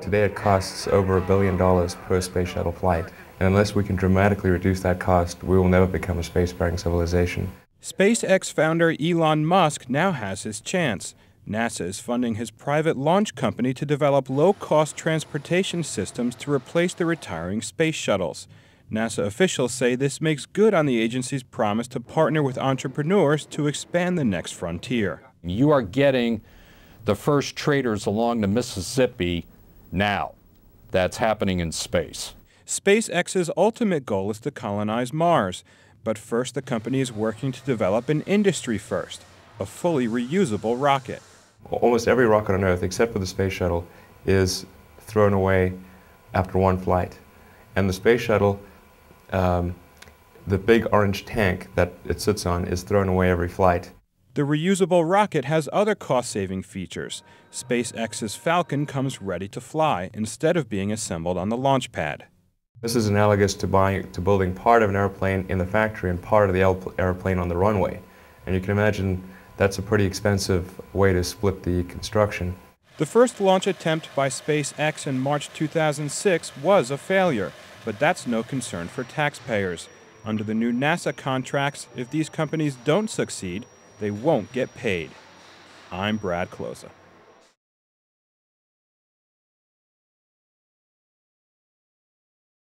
Today it costs over a billion dollars per space shuttle flight. And unless we can dramatically reduce that cost, we will never become a spacefaring civilization. SpaceX founder Elon Musk now has his chance. NASA is funding his private launch company to develop low cost transportation systems to replace the retiring space shuttles. NASA officials say this makes good on the agency's promise to partner with entrepreneurs to expand the next frontier. You are getting the first traders along the Mississippi now. That's happening in space. SpaceX's ultimate goal is to colonize Mars, but first the company is working to develop an industry first, a fully reusable rocket. Almost every rocket on Earth, except for the space shuttle, is thrown away after one flight. And the space shuttle um, the big orange tank that it sits on is thrown away every flight. The reusable rocket has other cost-saving features. SpaceX's Falcon comes ready to fly instead of being assembled on the launch pad. This is analogous to, buying, to building part of an airplane in the factory and part of the airplane on the runway. And you can imagine that's a pretty expensive way to split the construction. The first launch attempt by SpaceX in March 2006 was a failure but that's no concern for taxpayers. Under the new NASA contracts, if these companies don't succeed, they won't get paid. I'm Brad Kloza.